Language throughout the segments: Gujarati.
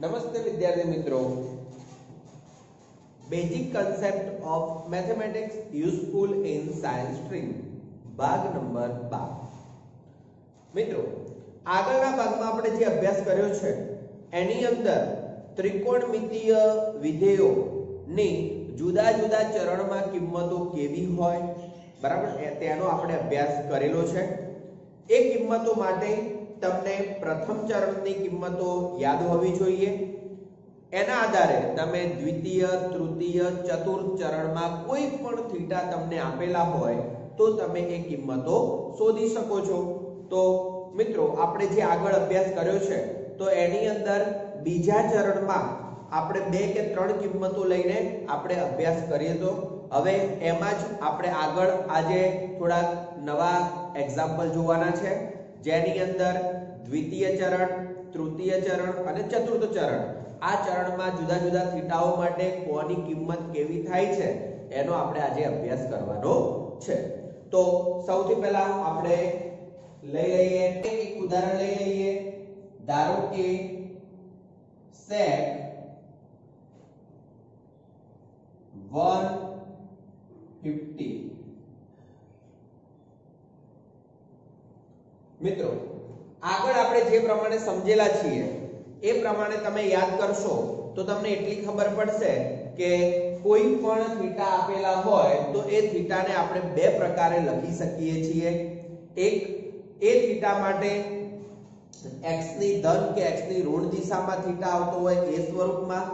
નમસ્તે વિદ્યાર્થી મિત્રો. Basic concept of mathematics useful in science stream ભાગ નંબર 12 મિત્રો, આગળના ભાગમાં આપણે જે અભ્યાસ કર્યો છે, એની અંદર ત્રિકોણમિતિય વિધેયો ની જુદા જુદા ચરણમાં કિંમતો કેવી હોય, બરાબર? તેનો આપણે અભ્યાસ કરેલો છે. એ કિંમતો માટે તમને પ્રથમ ચરણની કિંમતો યાદ હોવી જોઈએ. એના આધારે તમે દ્વિતીય, તૃતીય, ચતુર્થ ચરણમાં કોઈ પણ થીટા તમને આપેલા હોય તો તમે એ કિંમતો શોધી શકો છો. તો મિત્રો, આપણે જે આગળ અભ્યાસ કર્યો છે, તો એની અંદર બીજા ચરણમાં આપણે બે કે ત્રણ કિંમતો લઈને આપણે અભ્યાસ કરીએ તો. હવે એમાં જ આપણે આગળ આજે થોડા નવા એક્ઝામ્પલ જોવાના છે. જેની અંદર દ્વિતીય ચરણ, તૃતીય ચરણ અને ચતુર્થ ચરણ. આ ચરણમાં જુદા જુદા થીટાઓ માટે કોની કિંમત કેવી થાય છે? એનો આપણે આજે અભ્યાસ કરવાનો છે. તો સૌથી પહેલા આપણે લઈ લઈએ, એક ઉદાહરણ લઈ લઈએ. ધારો કે sec 150 મિત્રો આગળ આપણે જે પ્રમાણે સમજેલા છીએ, એ પ્રમાણે તમે યાદ કરશો, તો તમને એટલી ખબર પડશે કે કોઈ પણ થીટા આપેલા હોય, તો એ થીટાને આપણે બે પ્રકારે લખી શકીએ છીએ. એક, એ થીટા માટે x ની ધન કે x ની ઋણ દિશામાં થીટા આવતો હોય એ સ્વરૂપમાં.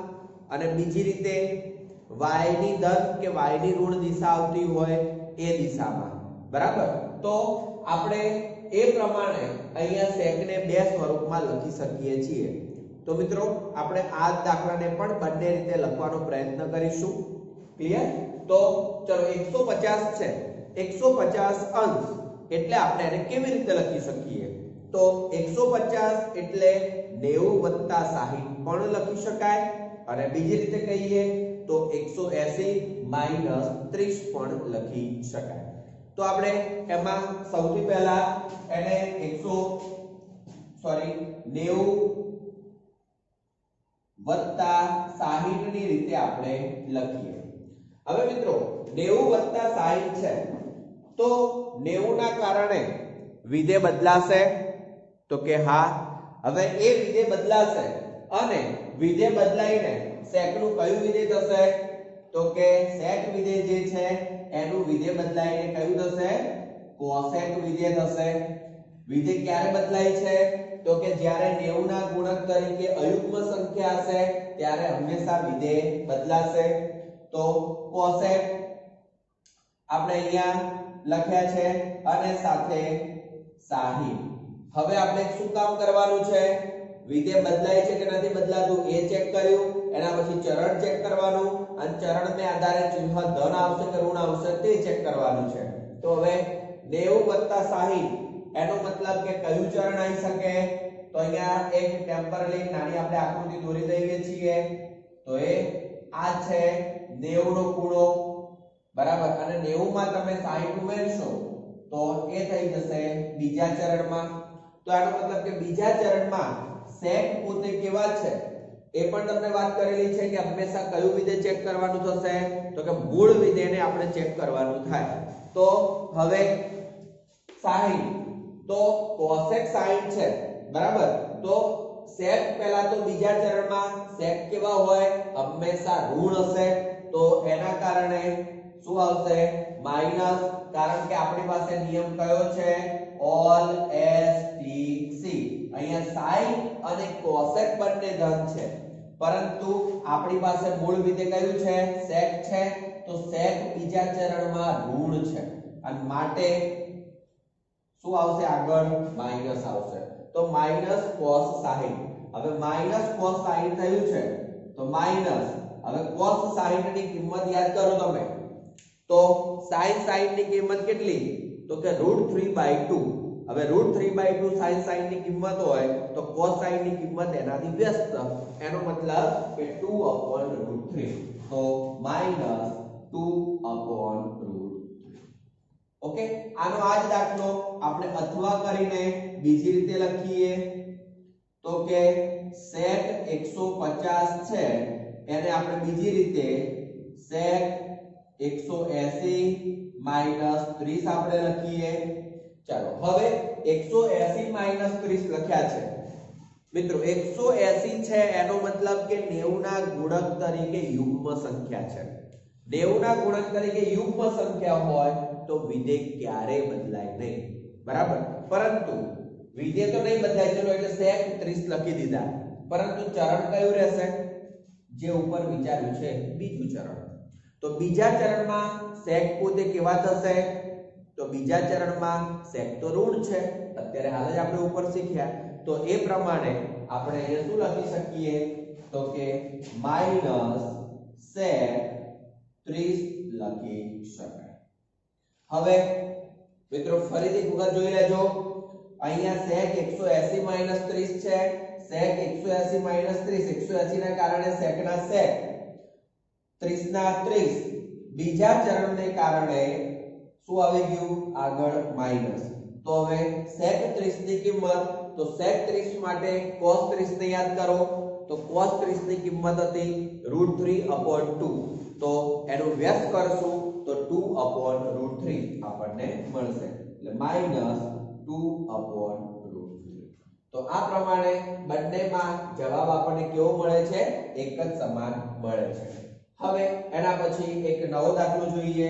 અને બીજી રીતે, y ની ધન કે y ની ઋણ દિશા આવતી હોય એ દિશામાં. બરાબર? તો આપણે એ પ્રમાણે અહીંયા સેકને બે સ્વરૂપમાં લખી શકીએ છીએ. તો મિત્રો, આપણે આ દાખલાને પણ બંને રીતે લખવાનો પ્રયત્ન કરીશું. ક્લિયર તો ચલો 150 છે. 150 અંશ એટલે આપણે એને કેવી રીતે લખી શકીએ? તો 150 એટલે 90 60 પણ લખી શકાય. અને બીજી રીતે કહીએ તો 180 30 પણ લખી શકાય. તો આપણે એમાં સૌથી પહેલા એને 100 સોરી 90 વત્તા 60 ની રીતે આપણે લખીએ. હવે મિત્રો 90 વત્તા 60 છે. તો 90 ના કારણે વિધેય બદલાશે? તો કે હા. હવે એ વિધેય બદલાશે અને વિધેય બદલાઈને સેકનું કયું વિધેય થશે? તો કે સેક વિધેય જે છે, એનું વિધેય બદલાઈને કયું થશે? કોસેક વિધેય થશે. વિધેય ક્યારે બદલાય છે? તો કે જ્યારે 90 ના ગુણક તરીકે અયુગ્મ સંખ્યા હશે, ત્યારે હંમેશા વિધેય બદલાશે. તો કોસેક આપણે અહીંયા લખ્યા છે અને સાથે 60 હવે આપણે શું કામ કરવાનું છે? વિધેય બદલાય છે કે નથી બદલાતું એ ચેક કર્યું, એના પછી ચરણ ચેક કરવાનું અને ચરણને આધારે ચિહ્ન, ધન આવશે કે ઋણ આવશે તે ચેક કરવાનું છે. તો હવે 90 60 એનો મતલબ કે કયું ચરણ આવી શકે? તો અહીંયા એક ટેમ્પરરી નાની આપણે આકૃતિ દોરી દઈએ છીએ. તો એ આ છે 90 નો ખૂણો. બરાબર? અને 90 માં તમે 60 ઉમેરશો, તો એ થઈ જશે બીજા ચરણમાં. તો આનો મતલબ કે બીજા ચરણમાં સેક પોતે કેવા છે? એ પણ તમને વાત કરેલી છે કે હંમેશા કયું વિધેય ચેક કરવાનું થશે? તો કે મૂળ વિધેયને આપણે ચેક કરવાનું થાય. તો હવે 60 તો cosec 60 છે. બરાબર? તો sec પહેલા તો બીજા ચરણમાં sec કેવા હોય? હંમેશા ઋણ હશે. તો એના કારણે શું આવશે? માઇનસ. કારણ કે આપણી પાસે નિયમ કયો છે? ઓલ એસ ટી સી અહીંયા sin અને cosec બંને ધન છે. પરંતુ આપણી પાસે મૂળ વિધેય કયું છે? sec છે? તો sec બીજા ચરણમાં ઋણ છે. અને માટે શું આવશે આગળ? માઇનસ આવશે. તો માઇનસ cos 60 હવે માઇનસ cos 60 થયું છે. તો માઇનસ હવે cos 60 ની કિંમત યાદ કરો તમે. તો sin 60 ની કિંમત કેટલી? તો કે √3/2 હવે √3/2 sin 60 ની કિંમત હોય તો cos 60 ની કિંમત એનાથી વ્યસ્ત. એનો મતલબ કે 2/√3 તો -2/√3 ઓકે આનો આ જ દાખલો આપણે અથવા કરીને બીજી રીતે લખીએ. તો કે sec 150 છે. એને આપણે બીજી રીતે sec 180 માઇનસ 30 આપણે લખીએ. ચાલો, હવે 180 માઇનસ 30 લખ્યા છે. મિત્રો 180 છે, એનો મતલબ કે 90 ના ગુણક તરીકે યુગ્મ સંખ્યા છે. 90 ના ગુણક તરીકે યુગ્મ સંખ્યા હોય તો વિધેય ક્યારે બદલાય નહીં. બરાબર? પરંતુ, વિધેય તો નહીં બદલાય, ચલો એટલે sec 30 લખી દીધા. પરંતુ ચરણ કયું રહેશે? જે ઉપર વિચાર્યું છે, બીજું ચરણ. તો બીજા ચરણમાં sec પોતે કેવા થશે? તો બીજા ચરણમાં તો ઋણ છે. અત્યારે હાલ જ આપણે ઉપર શીખ્યા. તો એ પ્રમાણે આપણે અહીંયા શું લખી શકીએ? તો કે માઇનસ sec 30 લખી શકાય. હવે મિત્રો ફરીથી એક જોઈ લેજો. અહીંયા sec 180 માઇનસ 30 છે. sec 180 માઇનસ 30 180 ના કારણે sec ના sec 30 ના 30 બીજા ચરણને કારણે શું આવી ગયું? આગળ માઇનસ તો હવે sec 30 ની કિંમત, તો sec 30 માટે cos 30 ને યાદ કરો. તો cos 30 ની કિંમત હતી √3/2 તો એનો વ્યસ્ત કરશું, તો 2/√3 આપણને મળશે. એટલે માઇનસ 2/√3 તો આ પ્રમાણે બંનેમાં જવાબ આપણને કેવો મળે છે? એક જ સમાન મળે છે. હવે એના પછી એક નવો દાખલો જોઈએ.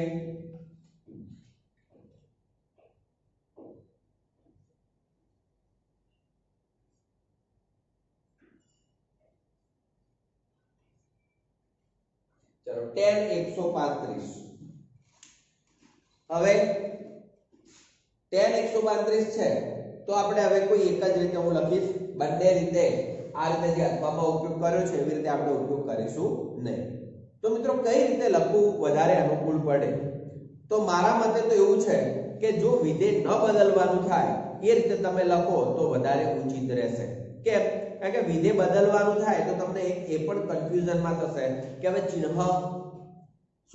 ચલો tan 135 હવે tan 135 છે, તો આપણે હવે કોઈ એક જ રીતે હું લખીશ. બંને રીતે આ રીતે જે અથવામાં ઉપયોગ કર્યો છે, એવી રીતે આપણે ઉપયોગ કરીશું નહીં. તો મિત્રો કઈ રીતે લખવું વધારે અનુકૂળ પડે? તો મારા મતે તો એવું છે કે જો વિધેય ન બદલવાનું થાય, એ રીતે તમે લખો તો વધારે ઉચિત રહેશે. કેમ? કારણ કે વિધે બદલવાનું થાય તો તમને એ પણ કન્ફ્યુઝનમાં થશે. કે હવે ચિહ્ન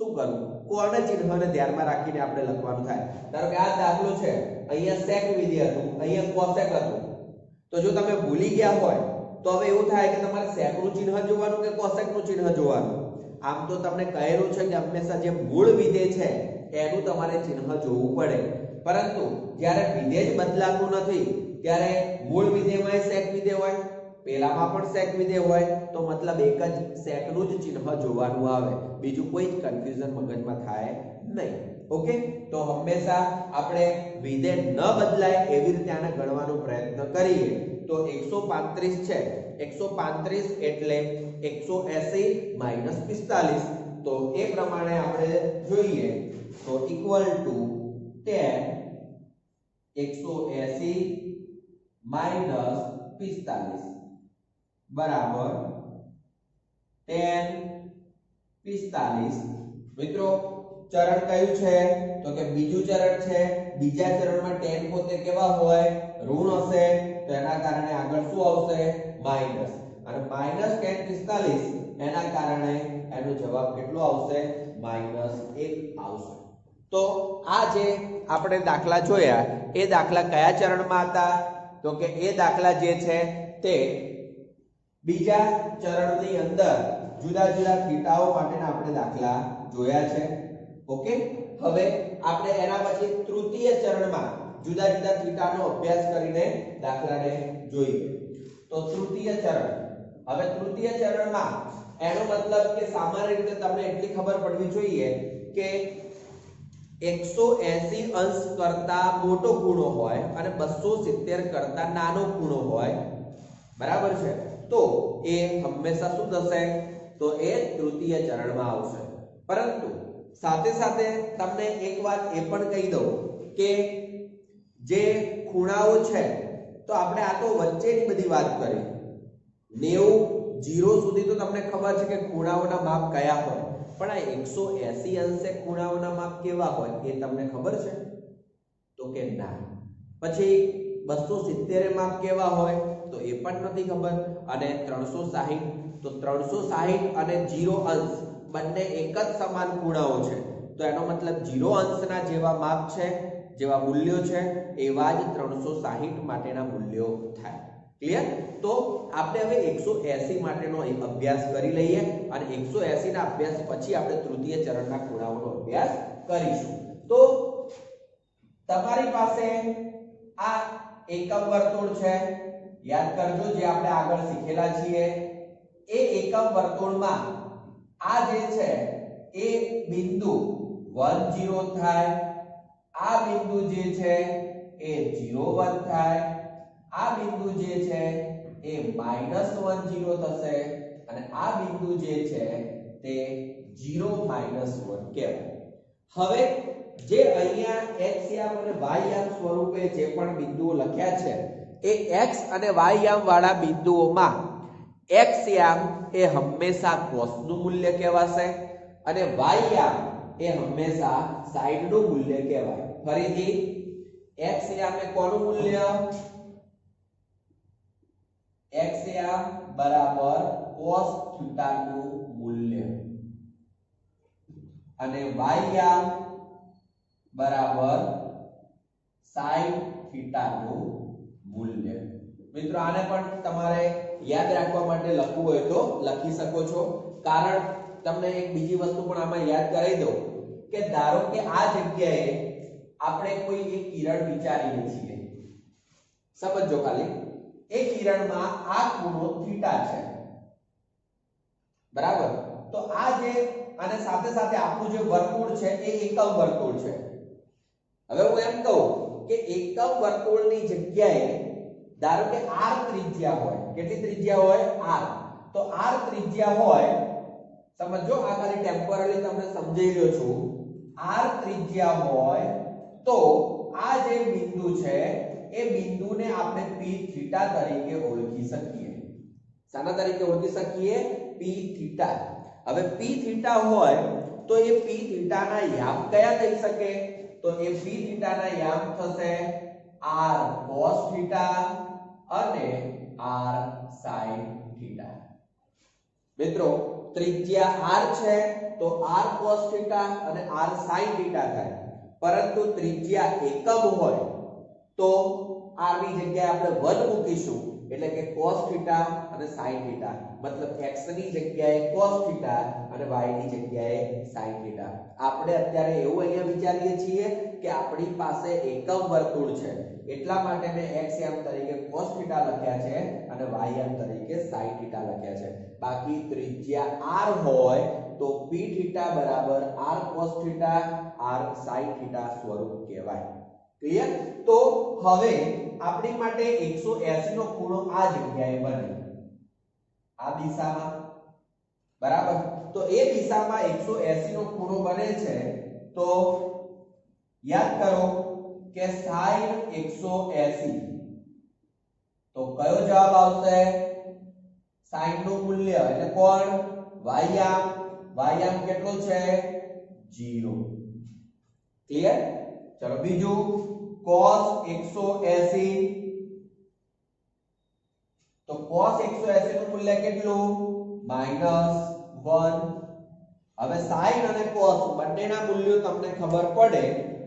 શું કરવું? કોને ચિહ્નને ધ્યાનમાં રાખીને આપણે લખવાનું થાય? ધારો કે આ દાખલો છે. અહીંયા સેક વિધે હતું, અહીંયા કોસેક હતું. તો જો તમે ભૂલી ગયા હોય, તો હવે એવું થાય કે તમારે સેકનું ચિહ્ન જોવાનું કે કોસેકનું ચિહ્ન જોવાનું? આમ તો તમને કહેલું છે કે હંમેશા જે મૂળ વિધે છે, એનું તમારે ચિહ્ન જોવું પડે. પરંતુ જ્યારે વિધે જ બદલાતું નથી, ત્યારે મૂળ વિધેય હોય સેક વિધેય હોય. પેલામાં પણ સેક વિધેય હોય, તો મતલબ એક જ sec નું જ ચિહ્ન જોવાનું આવે. બીજું કોઈ જ કન્ફ્યુઝન મગજમાં થાય નહીં. ઓકે તો હંમેશા આપણે વિધેય ન બદલાય એવી રીતે આને ગણવાનો પ્રયત્ન કરીએ. તો 135 છે. 135 એટલે 180 માઇનસ 45 તો એ પ્રમાણે આપણે જોઈએ તો ઇક્વલ ટુ 10 180 માઇનસ 45 બરાબર 10 45 મિત્રો, ચરણ કયું છે? તો કે બીજું ચરણ છે. બીજા ચરણમાં ટેન પોતે કેવા હોય? ઋણ હશે. તો એના કારણે આગળ શું આવશે? માઇનસ અને માઇનસ 10 45 એના કારણે એનો જવાબ કેટલો આવશે? માઇનસ 1 આવશે. તો આ જે આપણે દાખલા જોયા, એ દાખલા કયા ચરણમાં હતા? તો કે એ દાખલા જે છે તે બીજા ચરણની અંદર જુદા જુદા થીટાઓ માટેના આપણે દાખલા જોયા છે. ઓકે? હવે આપણે એના પછી તૃતીય ચરણમાં જુદા જુદા થીટાનો અભ્યાસ કરીને દાખલાને જોઈએ. તો તૃતીય ચરણ. હવે તૃતીય ચરણમાં એનો મતલબ કે સામાન્ય રીતે તમને એટલી ખબર પડવી જોઈએ કે 180 અંશ કરતા મોટો ખૂણો હોય અને 270 કરતા નાનો ખૂણો હોય. બરાબર છે? તો એ હંમેશા શું થશે તો એ તૃતીય ચરણમાં આવશે. પરંતુ સાથે સાથે તમને એક વાત એ પણ કહી દઉં કે જે ખૂણાઓ છે, તો આપણે આ તો વચ્ચેની બધી વાત કરી. 90 0 સુધી તો તમને ખબર છે કે ખૂણાઓના માપ કયા હોય. પણ આ 180 અંશે ખૂણાઓના માપ કેવા હોય એ તમને ખબર છે? તો કે ના. પછી 270 એ માપ કેવા હોય તો એ પણ નથી ખબર. અને 360 તો 360 અને 0 અંશ બંને એક જ સમાન ખૂણાઓ છે. તો એનો મતલબ 0 અંશના જેવા માપ છે, જેવા મૂલ્યો છે, એવા જ 360 માટેના મૂલ્યો થાય. ક્લિયર તો આપણે હવે 180 માટેનો એક અભ્યાસ કરી લઈએ અને 180 ના અભ્યાસ પછી આપણે તૃતીય ચરણના ખૂણાઓનો અભ્યાસ કરીશું. તો તમારી પાસે આ એકમ વર્તુળ છે યાદ કરજો જે આપણે આગળ શીખેલા છીએ, એ એકમ વર્તુળમાં આ જે છે, એ બિંદુ 1 0 થાય, આ બિંદુ જે છે, એ 0 1 થાય, આ બિંદુ જે છે, એ -1 0 થશે, અને આ બિંદુ જે છે, તે 0 1 કહેવાય. હવે જે અહીંયા x યામ અને y અક્ષ સ્વરૂપે જે પણ બિંદુઓ લખ્યા છે એ x અને y યામ વાળા બિંદુઓમાં x યામ એ હંમેશા cos નું મૂલ્ય કહેવાશે અને y યામ એ હંમેશા sin નું મૂલ્ય કહેવાય. ફરીથી x યામ એ કોનું મૂલ્ય? x યામ બરાબર cos θ નું મૂલ્ય. અને y યામ બરાબર sin θ નું મૂલ્ય મિત્રો, આને પણ તમારે યાદ રાખવા માટે લખવું હોય તો લખી શકો છો. કારણ તમને એક બીજી વસ્તુ પણ આમાં યાદ કરાવી દઉં કે ધારો કે આ જગ્યાએ આપણે કોઈ એક કિરણ વિચારીએ છીએ. સમજો ખાલી. એ કિરણમાં આ ખૂણો થીટા છે. બરાબર? તો આ જે, અને સાથે સાથે આપણું જે વર્તુળ છે એ એકમ વર્તુળ છે. હવે હું એમ કહું કે એકમ વર્તુળની જગ્યાએ ધારો કે r ત્રિજ્યા હોય, કેટલી ત્રિજ્યા હોય? R. તો r ત્રિજ્યા હોય સમજો આ ખાલી ટેમ્પરરી તમને સમજાઈ રહ્યો છું. R ત્રિજ્યા હોય, તો આ જે બિંદુ છે, એ બિંદુને આપણે p થીટા તરીકે ઓળખી શકીએ. શાના તરીકે ઓળખી શકીએ? P થીટા હવે p થીટા હોય, તો એ p થીટા ના યામ કયા થઈ શકે? તો એ p થીટા ના યામ થશે r cos થીટા અને r sin થીટા મિત્રો, ત્રિજ્યા r છે, તો r cos થીટા અને r sin થીટા થાય. પરંતુ ત્રિજ્યા એકમ હોય, તો r જગ્યાએ આપણે 1 મૂકીશું. એટલે કે cos થીટા અને sin થીટા મતલબ x ની જગ્યાએ cos થીટા અને y ની જગ્યાએ sin થીટા આપણે અત્યારે એવું અહીંયા વિચારીએ છીએ કે આપણી પાસે એકમ વર્તુળ છે. એટલા માટે મેં x એમ તરીકે cos થીટા લખ્યા છે અને y એમ તરીકે sin થીટા લખ્યા છે. બાકી ત્રિજ્યા r હોય તો p થીટા બરાબર r cos theta r sin theta સ્વરૂપ કહેવાય. ક્લિયર તો હવે આપણી માટે 180 નો ખૂણો આ જગ્યાએ બને આ દિશામાં. બરાબર? તો એ દિશામાં 180 નો ખૂણો બને છે, તો યાદ કરો કે sin 180 તો કયો જવાબ આવશે? sin નું મૂલ્ય એટલે કોણ? y યામ y યામ કેટલું છે? 0 ક્લિયર? ચલો બીજું. Cos 180 તો cos 180 નું મૂલ્ય કેટલું? -1 હવે sin અને cos બંનેના મૂલ્યો તમને ખબર પડે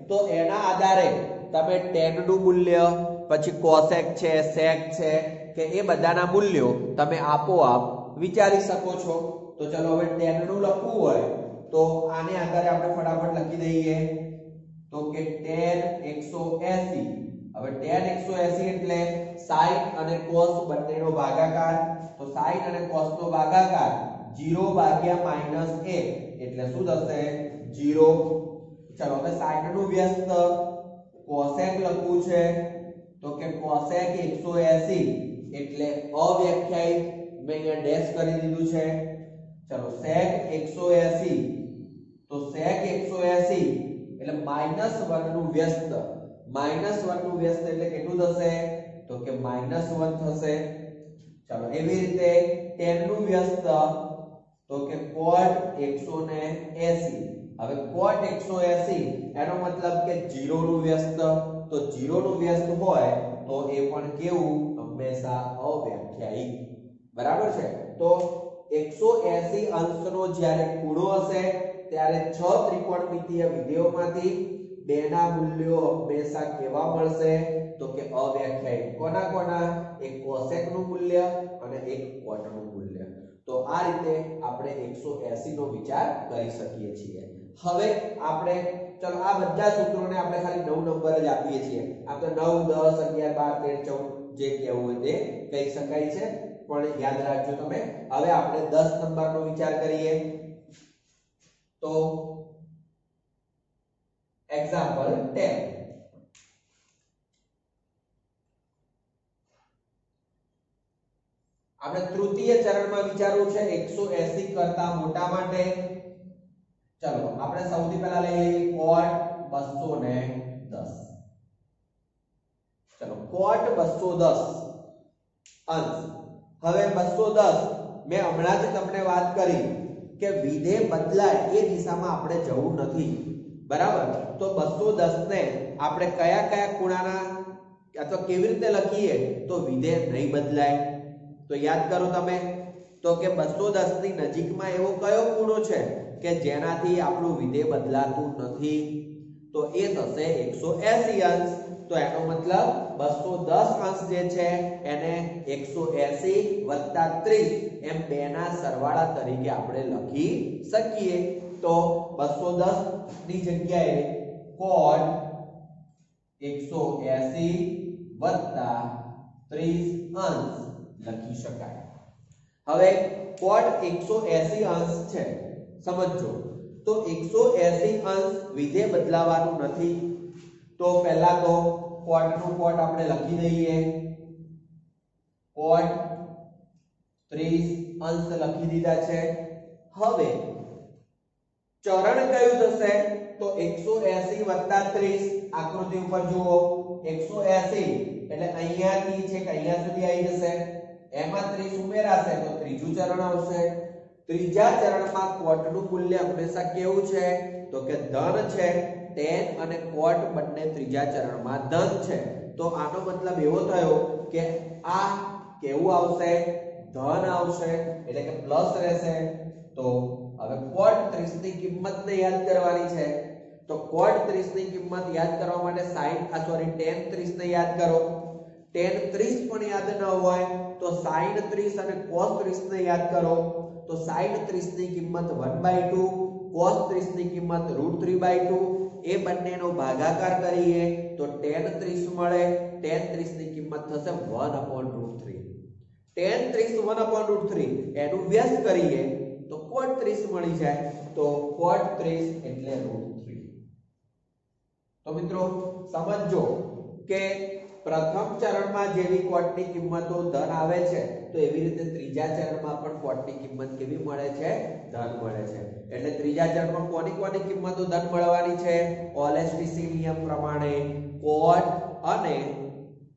તો એના આધારે તમે tan નું મૂલ્ય, પછી cosec છે, sec છે, કે એ બધાના મૂલ્યો તમે આપોઆપ વિચારી શકો છો. તો ચલો હવે tan નું લખવું હોય તો આને આધારે આપણે ફટાફટ લખી દઈએ. તો કે tan 180 હવે tan 180 એટલે sin અને cos બંનેનો ભાગાકાર. તો sin અને cos નો ભાગાકાર 0 ભાગ્યા -1 એટલે શું થશે? 0 ચલો હવે sin નું વ્યસ્ત cosec લખવું છે. તો કે cosec 180 એટલે અવ્યાખ્યાયિત મેં અહીંયા ડેશ કરી દીધું છે. ચલો sec 180 તો sec 180 એટલે માઇનસ વનનું વ્યસ્ત માઇનસ વનનું વ્યસ્ત એટલે કેટલું થશે? તો કે માઇનસ વન થશે. ચાલો, એવી રીતે tan નું વ્યસ્ત, તો કે cot 180 હવે cot 180 એનો મતલબ કે 0 નું વ્યસ્ત, તો 0 નું વ્યસ્ત હોય, તો એ પણ કેવું? હંમેશા અવ્યાખ્યાયિત. બરાબર છે? તો 180 અંશનો જ્યારે ખૂણો હશે ત્યારે છ ત્રિકોણમિતિય વિધેયોમાંથી બેના મૂલ્યો હંમેશા કેવા મળશે? તો કે અવ્યાખ્યાયિત કોના કોના? એક કોસેકનું મૂલ્ય અને એક કોટનું મૂલ્ય. તો આ રીતે આપણે 180 નો વિચાર કરી શકીએ છીએ. હવે આપણે, ચલો આ બધા સૂત્રોને આપણે ખાલી નવ નંબર જ આપીએ છીએ. આમ તો 9 10 11 12 13 14 જે કહેવું હોય તે કહી શકાય છે. પણ યાદ રાખજો તમે. હવે આપણે 10 નંબરનો વિચાર કરીએ. તો એક્ઝામ્પલ 10 આપણે તૃતીય ચરણમાં વિચારવું છે 180 કરતા મોટા માટે. ચલો, આપણે સૌથી પહેલા લઈ લઈએ કોટ 210 ચલો, કોટ 210 અંશ. હવે 210 મેં હમણાં જ તમને વાત કરી. કે વિધેય બદલાય એ દિશામાં આપણે જવું નથી. બરાબર? તો 210 ને આપણે કયા કયા ખૂણાના અથવા કેવી રીતે લખીએ? તો વિધેય નહીં બદલાય. તો યાદ કરો તમે. તો કે 210 ની નજીકમાં એવો કયો ખૂણો છે કે જેનાથી આપણું વિધેય બદલાતું નથી? તો એ થશે 180 અંશ. તો એનો મતલબ 210 અંશ જે છે એને 180 30 એમ બે ના સરવાળા તરીકે આપણે લખી શકીએ. તો 210 ની જગ્યાએ cot 180 30 અંશ લખી શકાય. હવે cot 180 અંશ છે સમજો તો 180 અંશ વિધેય બદલાવાનું નથી. તો પહેલા તો cot નું cot આપણે લખી દઈએ. cot 30 અંશ લખી દીધા છે. હવે, ચરણ કયું થશે? તો 180 30 આકૃતિ ઉપર જુઓ. 180 એટલે અહીંયાથી છે કે અહીંયા સુધી આવી જશે. એમાં 30 ઉમેરાશે તો ત્રીજું ચરણ આવશે. ત્રીજા ચરણમાં કોટનું મૂલ્ય હંમેશા કેવું છે? તો કે ધન છે. tan અને cot બંને ત્રીજા ચરણમાં ધન છે. તો આનો મતલબ એવો થયો કે આ કેવું આવશે? ધન આવશે, એટલે કે પ્લસ રહેશે. તો હવે કોટ 30 ની કિંમતને યાદ કરવાની છે. તો કોટ 30 ની કિંમત યાદ કરવા માટે sin આ સોરી tan 30 ને યાદ કરો. tan 30 પણ યાદ ન હોય, તો sin 30 અને cos 30 ને યાદ કરો. તો sin 30 ની કિંમત 1/2 cos 30 ની કિંમત √3/2 એ બંનેનો ભાગાકાર કરીએ, તો tan 30 મળે, tan 30 ની કિંમત થશે 1/√3 tan 30 1/√3 એનું વ્યસ્ત કરીએ, તો cot 30 મળી જાય, તો cot 30 એટલે √3 તો મિત્રો સમજો કે પ્રથમ ચરણમાં જેવી કોટની કિંમતો ધન આવે છે, તો એવી રીતે ત્રીજા ચરણમાં પણ કોટની કિંમત કેવી મળે છે? ધન મળે છે. એટલે ત્રીજા ચરણમાં કોની કોની કિંમતો ધન મળવાની છે? ઓલેસ્ટીસી નિયમ પ્રમાણે કોટ અને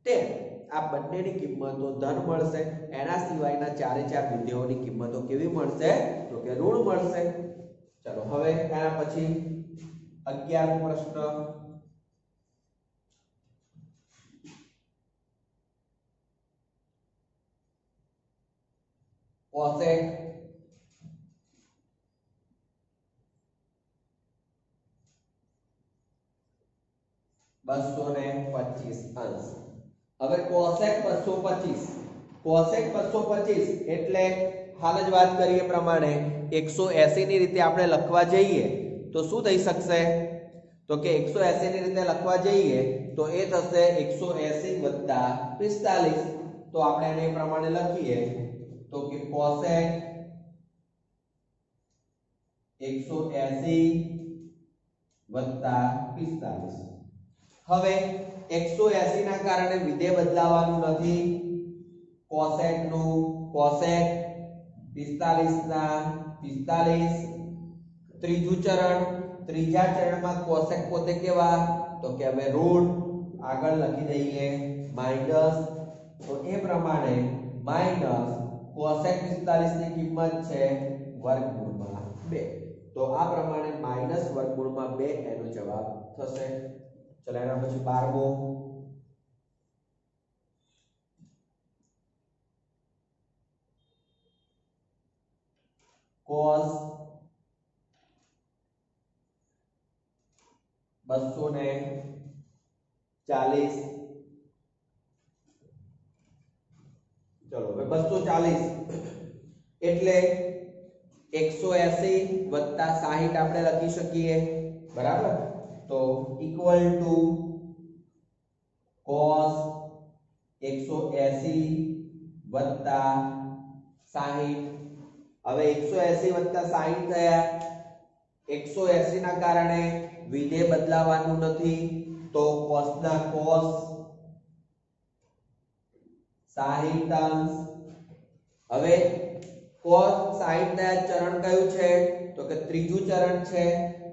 tan આ બંનેની કિંમતો ધન મળશે. એના સિવાયના ચારે ચાર વિધેયોની કિંમતો કેવી મળશે? તો કે ઋણ મળશે. ચલો, હવે એના પછી 11મો પ્રશ્ન. cosec બસો ને પચીસ અંશ. હવે કોસેક બસો પચીસ. cosec બસો પચીસ એટલે હાલ જ વાત કરીએ પ્રમાણે એકસો એસી ની રીતે આપણે લખવા જઈએ, તો શું થઈ શકશે? તો કે એકસો એસી ની રીતે લખવા જઈએ, તો એ થશે એકસો એસી વત્તા પિસ્તાલીસ. તો આપણે એ પ્રમાણે લખીએ, તો કે cosec 180 વત્તા 45 હવે 180 ના કારણે વિધેય બદલાવાનું નથી. કોસેકનું કોસેક 45 ના 45 ત્રીજું ચરણ, ત્રીજા ચરણમાં કોસેક પોતે કેવા? તો કે હવે રૂટ આગળ લખી દઈએ માઇનસ તો એ પ્રમાણે માઇનસ કોસેક 45 ની કિંમત છે વર્ગમૂળમાં 2 તો આ પ્રમાણે માઇનસ વર્ગમૂળમાં 2 એનો જવાબ થશે. ચલો એના પછી 12મો cos બસો ને ચાલીસ ચલો હવે બસો ચાલીસ એટલે એકસો એસી વત્તા સાહીઠ આપણે લખી શકીએ બરાબર તો ઇક્વલ ટુ એકસો એસી વત્તા સાહીઠ. હવે એકસો એસી વત્તા સાહીઠ થયા. એકસો એસી ના કારણે વિધેય બદલાવાનું નથી. તો cos ના cos સાહીઠ અંશ હવે cos સાહીઠ ના ચરણ કયું છે? તો કે ત્રીજું ચરણ છે.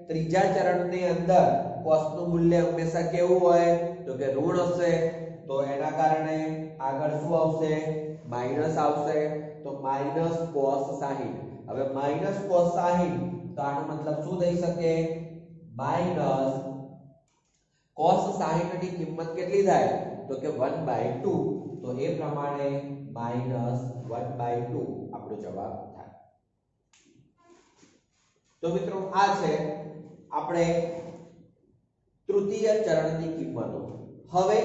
ત્રીજા ચરણની અંદર કોષનું મૂલ્ય હંમેશા કેવું હોય? તો કે ઋણ હશે, તો એના કારણે આગળ શું આવશે? માઇનસ આવશે. તો માઇનસ કોસ 60 હવે માઇનસ કોસ 60 તો આનો મતલબ શું થઈ શકે? માઇનસ કોસ 60 ની કિંમત કેટલી થાય? તો કે 1/2 તો એ પ્રમાણે માઇનસ 1/2 આપણો જવાબ તો મિત્રો આ છે આપણે તૃતીય ચરણની કિંમતો. હવે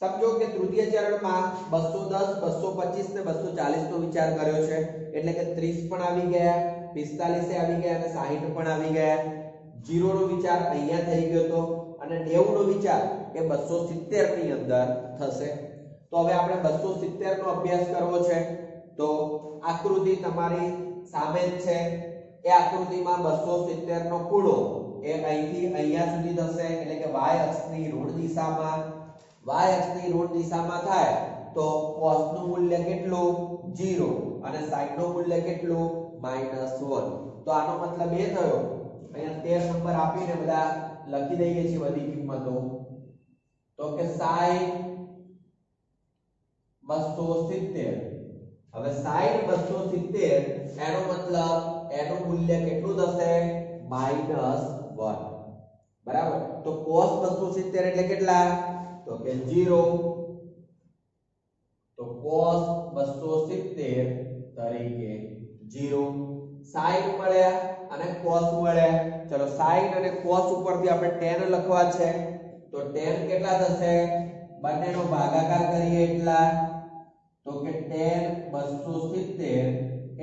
સમજો કે તૃતીય ચરણમાં 210 225 ને 240 નો વિચાર કર્યો છે. એટલે કે 30 પણ આવી ગયા 45 આવી ગયા અને 60 પણ આવી ગયા. 0 નો વિચાર અહીંયા થઈ ગયો તો અને 90 નો વિચાર એ 270 ની અંદર થશે. તો હવે આપણે 270 નો અભ્યાસ કરવો છે. તો આકૃતિ તમારી સામે છે. એ આકૃતિમાં 270 નો ખૂણો એ અહીંથી અહીંયા સુધી થશે એટલે કે y અક્ષની ઋણ દિશામાં, y અક્ષની ઋણ દિશામાં થાય તો cos નું મૂલ્ય કેટલું? 0 અને sin નું મૂલ્ય કેટલું? -1 તો આનો મતલબ એ થયો. અહીંયા 13 નંબર આપીને બધા લખી દઈએ છીએ બધી કિંમતો. તો કે sin 270 હવે sin 270 એનો મતલબ એનું મૂલ્ય કેટલું થશે? -1 બરાબર? તો cos 270 એટલે કેટલા? તો કે 0 તો cos 270 તરીકે 0 sin મળ્યા અને cos મળ્યા ચલો sin અને cos ઉપરથી આપણે tan લખવા છે. તો tan કેટલા થશે? બંનેનો ભાગાકાર કરીએ એટલા. તો કે tan 270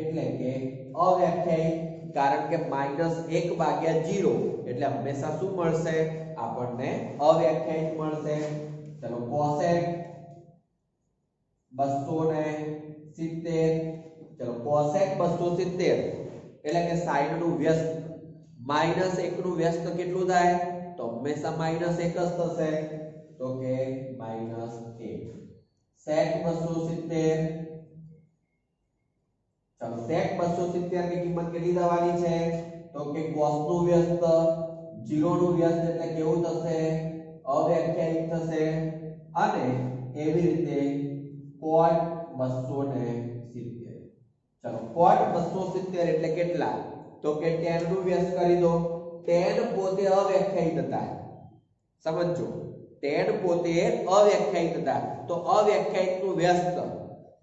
એટલે કે અવ્યાખ્યાયિત કારણ કે માઇનસ એક ભાગ્યા જીરો એટલે હંમેશા શું મળશે? આપણને અવ્યાખ્યાયિત મળશે. ચલો કોસેક બસો ને સિત્તેર. ચલો કોસેક બસો સિત્તેર એટલે કે સાઈડનું વ્યસ્ત. માઇનસ એક નું વ્યસ્ત કેટલું થાય? તો હંમેશા માઇનસ એક જ થશે. તો કે માઇનસ એક. સેક બસો સિત્તેર. ચાલો sec 270 ની કિંમત કેટલી થવાની છે? તો કે cos નું વ્યસ્ત 0 નું વ્યસ્ત એટલે કેવું થશે? અવ્યાખ્યાયિત થશે. અને એવી રીતે cot 270 ચાલો cot 270 એટલે કેટલા? તો કે tan નું વ્યસ્ત કરી દો. tan પોતે અવ્યાખ્યાયિત હતા સમજો tan પોતે અવ્યાખ્યાયિત હતા તો અવ્યાખ્યાયિતનું વ્યસ્ત.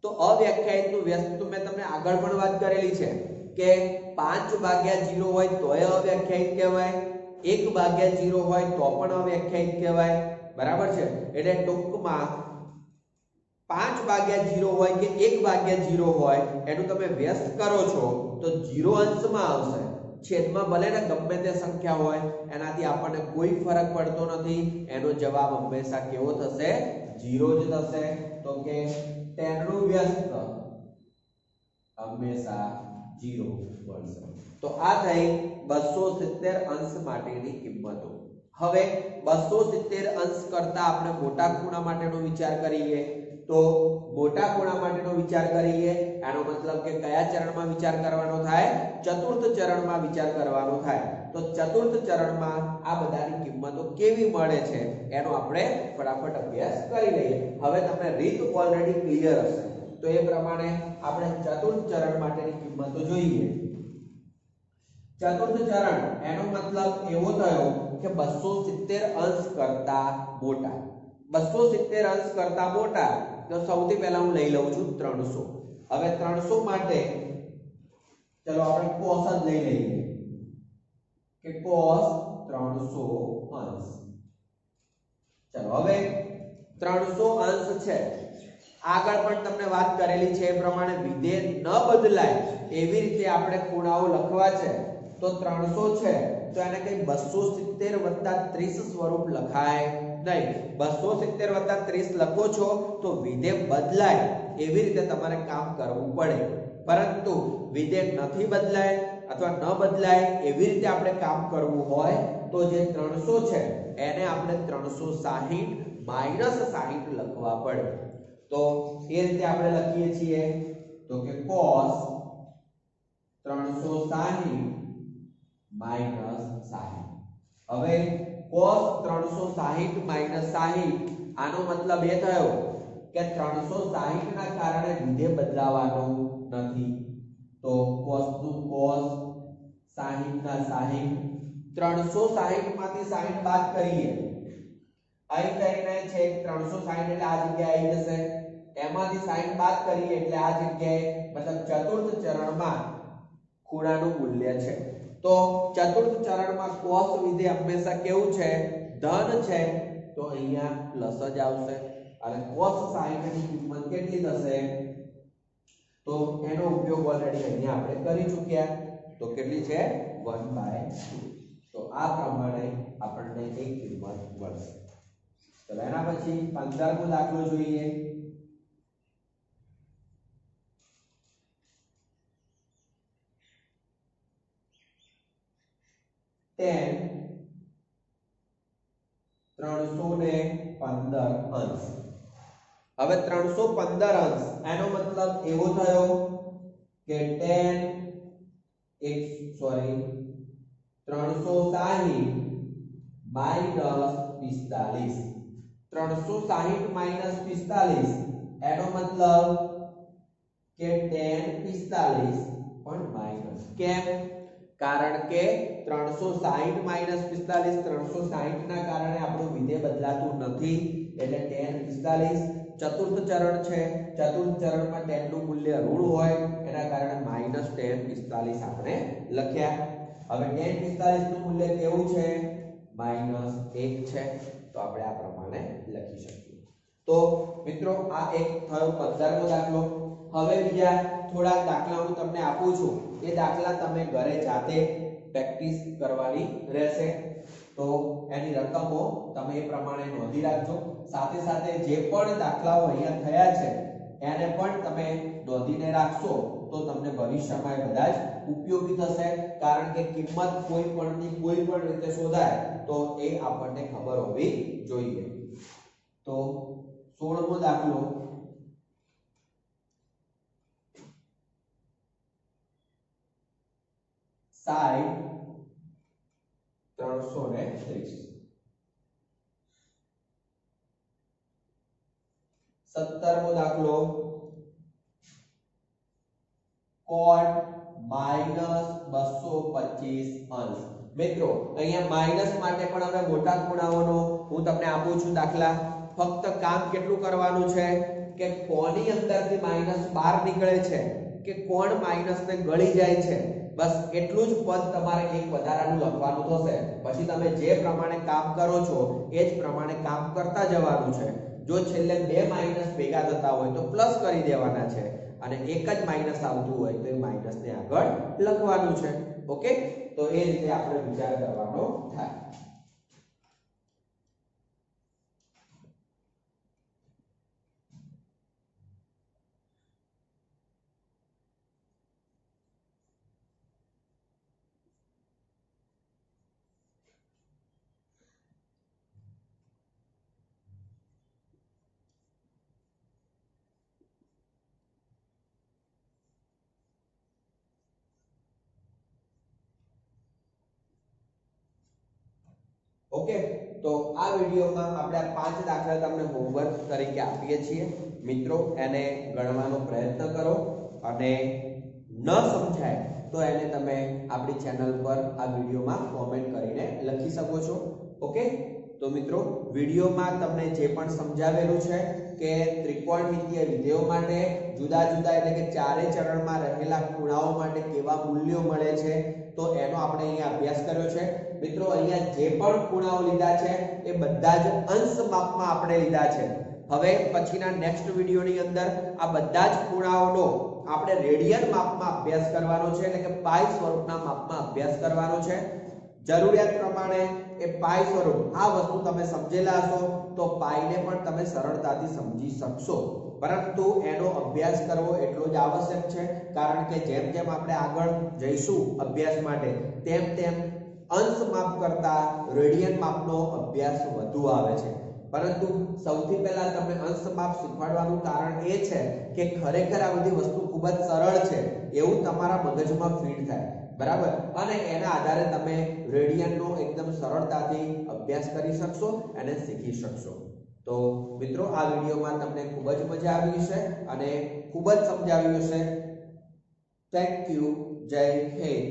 તો અવ્યાખ્યાયિતનું વ્યસ્ત તો મેં તમને આગળ પણ વાત કરેલી છે કે 5 ભાગ્યા 0 હોય તોય અવ્યાખ્યાયિત કહેવાય 1 ભાગ્યા 0 હોય તો પણ અવ્યાખ્યાયિત કહેવાય. બરાબર છે? એટલે ટૂંકમાં 5 ભાગ્યા 0 હોય કે 1 ભાગ્યા 0 હોય, એનું તમે વ્યસ્ત કરો છો તો 0 અંશમાં આવશે. છેદમાં ભલે ને ગમે તે સંખ્યા હોય, એનાથી આપણને કોઈ ફરક પડતો નથી. એનો જવાબ હંમેશા કેવો થશે? 0 જ થશે. તો કે tan વ્યસ્ત. હંમેશા 0 બનશે. તો આ થઈ 270 અંશ માટેની કિંમતો. હવે 270 અંશ કરતા આપણે મોટા ખૂણા માટેનો વિચાર કરીએ. તો મોટા ખૂણા માટેનો વિચાર કરીએ, એનો મતલબ કે કયા ચરણમાં વિચાર કરવાનો થાય? ચતુર્થ ચરણમાં વિચાર કરવાનો થાય. તો ચતુર્થ ચરણમાં આ બધાની કિંમતો કેવી મળે છે? એનો આપણે ફટાફટ અભ્યાસ કરી લઈએ. હવે તમને રીત ઓલરેડી ક્લિયર હશે. તો એ પ્રમાણે આપણે ચતુર્થ ચરણ માટેની કિંમતો જોઈએ. ચતુર્થ ચરણ એનો મતલબ એવો થયો કે 270 અંશ કરતા મોટા. 270 અંશ કરતા મોટા. તો સૌથી પહેલા હું લઈ લઉં છું 300 હવે 300 માટે ચલો આપણે કોસ જ લઈ લઈએ. કે cos ત્રણસો અંશ. ચલો હવે ત્રણસો અંશ છે. આગળ પણ તમને વાત કરેલી છે એ પ્રમાણે વિધેય ન બદલાય એવી રીતે આપણે ખૂણાઓ લખવા છે. તો ત્રણસો છે, તો એને કઈ બસો સિત્તેર વત્તા ત્રીસ સ્વરૂપ લખાય નહીં. બસો સિત્તેર વત્તા ત્રીસ લખો છો તો વિધેય બદલાય એવી રીતે તમારે કામ કરવું પડે. પરંતુ વિધેય નથી બદલાય અથવા ન બદલાય એવી રીતે આપણે કામ કરવું હોય તો જે ત્રણસો છે, એને આપણે ત્રણસો સાહીઠ માઇનસ સાહીઠ લખવા પડે. તો એ રીતે આપણે લખીએ છીએ, તો કે 360 માઇનસ 60 હવે cos 360 માઇનસ 60 આનો મતલબ એ થયો કે 360 ના કારણે વિધેય બદલાવાનો નથી. તો cos નું cos 60 ના 60 360 માંથી 60 બાદ કરીએ. અહીં કરીને છે 360 એટલે આ જગ્યાએ આવી જશે. એમાંથી 60 બાદ કરીએ એટલે આ જગ્યાએ મતલબ ચતુર્થ ચરણમાં ખૂણાનું મૂલ્ય છે. તો ચતુર્થ ચરણમાં cos વિધેય હંમેશા કેવું છે? ધન છે. તો અહીંયા પ્લસ જ આવશે. અને cos 60 ની કિંમત કેટલી થશે? તો એનો ઉપયોગ ઓલરેડી અહીંયા આપણે કરી ચૂક્યા. તો કેટલી છે? 1 બાય 2 તો આ પ્રમાણે આપણને એક કિંમત મળશે. ચલો એના પછી 15મો દાખલો જોઈએ. ટેન ત્રણસો ને પંદર અંશ હવે ત્રણસો પંદર અંશ. એનો મતલબ એવો થયો કે ટેન એક સોરી ત્રણસો સાહીઠ માઇનસ પિસ્તાલીસ. ત્રણસો સાહીઠ માઇનસ પિસ્તાલીસ. એનો મતલબ કે ટેન પિસ્તાલીસ પણ માઇનસ કેમ? કારણ કે 360 માઇનસ 45 360 ના કારણે આપણું વિધેય બદલાતું નથી. એટલે tan 45 ચતુર્થ ચરણ છે. ચતુર્થ ચરણમાં tan નું મૂલ્ય ઋણ હોય, એના કારણે માઇનસ tan 45 આપણે લખ્યા. હવે tan 45 નું મૂલ્ય કેવું છે? માઇનસ 1 છે. તો આપણે આ પ્રમાણે લખી શકીએ. તો મિત્રો, આ એક થયો 15મો દાખલો. હવે બીજા થોડા દાખલા હું તમને આપું છું. એ દાખલા તમે ઘરે જાતે પ્રેક્ટિસ કરવાની રહેશે. તો એની રકમો તમે એ પ્રમાણે નોંધી રાખજો. સાથે સાથે જે પણ દાખલાઓ અહીંયા થયા છે, એને પણ તમે નોંધીને રાખશો તો તમને ભવિષ્યમાં એ બધા જ ઉપયોગી થશે. કારણ કે કિંમત કોઈ પણની કોઈ પણ રીતે શોધાય તો એ આપણને ખબર હોવી જોઈએ. તો 16મો દાખલો. સાઠ ત્રણસો ને દાખલો કોટ માઇનસ બસો પચીસ અંશ મિત્રો અહીંયા માઇનસ માટે પણ હવે મોટા ખૂણાઓનો હું તમને આપું છું દાખલા. ફક્ત કામ કેટલું કરવાનું છે? કે કોની અંદરથી માઇનસ બાર નીકળે છે? કે કોણ માઇનસ ને ગળી જાય છે? બસ એટલું જ પદ તમારે એક વધારાનું લખવાનું થશે. પછી તમે જે પ્રમાણે કામ કરો છો, એ જ પ્રમાણે કામ કરતા જવાનું છે. જો છેલ્લે બે માઇનસ ભેગા થતા હોય તો પ્લસ કરી દેવાના છે. અને એક જ માઇનસ આવતું હોય તો એ માઇનસ ને આગળ લખવાનું છે. ઓકે તો એ રીતે આપણે વિચાર કરવાનો થાય. ઓકે? તો આ વિડીયોમાં આપણે પાંચ દાખલા તમને હોમવર્ક તરીકે આપીએ છીએ. મિત્રો, એને ગણવાનો પ્રયત્ન કરો અને ન સમજાય તો એને તમે આપણી ચેનલ પર આ વિડીયોમાં કોમેન્ટ કરીને લખી શકો છો. ઓકે? તો મિત્રો, વિડીયોમાં તમને જે પણ સમજાવેલું છે કે ત્રિકોણમિતીય વિધેયો માટે જુદા જુદા એટલે કે ચારે ચરણમાં રહેલા ખૂણાઓ માટે કેવા મૂલ્યો મળે છે તો એનો આપણે અહીંયા અભ્યાસ કર્યો છે. મિત્રો, અહીંયા જે પણ ખૂણાઓ લીધા છે, એ બધા જ અંશ માપમાં આપણે લીધા છે. હવે પછીના નેક્સ્ટ વિડિયોની અંદર આ બધા જ ખૂણાઓનો આપણે રેડિયન માપમાં અભ્યાસ કરવાનો છે, એટલે કે પાઈ સ્વરૂપના માપમાં અભ્યાસ કરવાનો છે. જરૂરિયાત પ્રમાણે એ પાઈ સ્વરૂપ આ વસ્તુ તમે સમજેલા હશો, તો પાઈને પણ તમે સરળતાથી સમજી શકશો. પરંતુ એનો અભ્યાસ કરવો એટલો જ આવશ્યક છે, કારણ કે જેમ જેમ આપણે આગળ જઈશું અભ્યાસ માટે, તેમ તેમ અંશ માપ કરતા રેડિયન માપનો અભ્યાસ વધુ આવે છે. પરંતુ સૌથી પહેલા તમે અંશ માપ શીખવાડવાનું કારણ એ છે કે ખરેખર આ બધી વસ્તુ ખૂબ જ સરળ છે, એવું તમારા મગજમાં ફીડ થાય. બરાબર? અને એના આધારે તમે રેડિયનનો એકદમ સરળતાથી અભ્યાસ કરી શકશો અને શીખી શકશો. તો મિત્રો, આ વિડીયોમાં તમને ખૂબ જ મજા આવી હશે અને ખૂબ જ સમજાવ્યું હશે. થેન્ક યુ જય હિન્દ.